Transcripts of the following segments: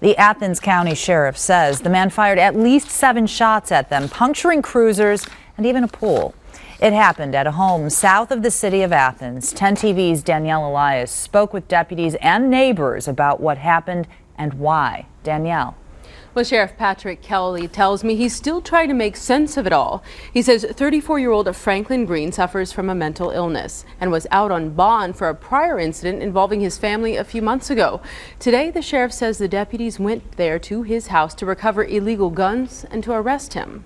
The Athens County Sheriff says the man fired at least seven shots at them, puncturing cruisers and even a pool. It happened at a home south of the city of Athens. 10 TV's Danielle Elias spoke with deputies and neighbors about what happened and why. Danielle. Well, Sheriff Patrick Kelly tells me he's still trying to make sense of it all. He says 34-year-old Franklin Green suffers from a mental illness and was out on bond for a prior incident involving his family a few months ago. Today, the sheriff says the deputies went there to his house to recover illegal guns and to arrest him.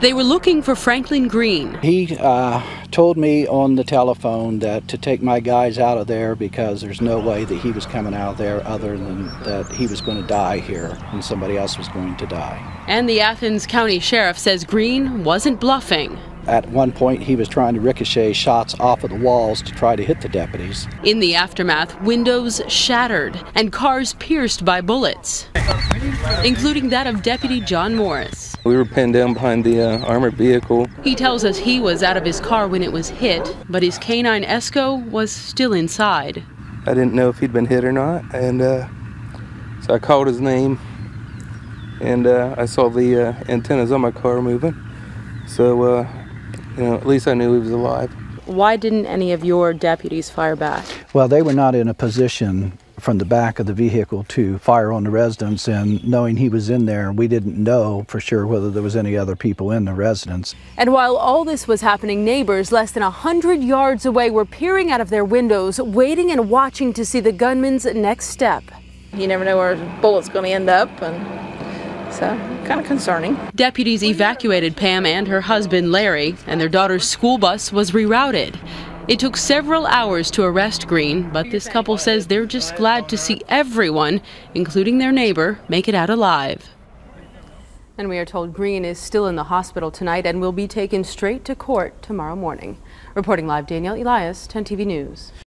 They were looking for Franklin Green. He uh, told me on the telephone that to take my guys out of there because there's no way that he was coming out of there other than that he was going to die here and somebody else was going to die. And the Athens County Sheriff says Green wasn't bluffing. At one point, he was trying to ricochet shots off of the walls to try to hit the deputies. In the aftermath, windows shattered and cars pierced by bullets, including that of Deputy John Morris. We were pinned down behind the uh, armored vehicle. He tells us he was out of his car when it was hit, but his canine Esco was still inside. I didn't know if he'd been hit or not, and uh, so I called his name, and uh, I saw the uh, antennas on my car moving. So uh, you know, at least I knew he was alive. Why didn't any of your deputies fire back? Well, they were not in a position from the back of the vehicle to fire on the residence and knowing he was in there we didn't know for sure whether there was any other people in the residence and while all this was happening neighbors less than a hundred yards away were peering out of their windows waiting and watching to see the gunman's next step you never know where a bullet's going to end up and so kind of concerning. Deputies evacuated Pam and her husband Larry, and their daughter's school bus was rerouted. It took several hours to arrest Green, but this couple says they're just glad to see everyone, including their neighbor, make it out alive. And we are told Green is still in the hospital tonight and will be taken straight to court tomorrow morning. Reporting live, Danielle Elias, 10 TV News.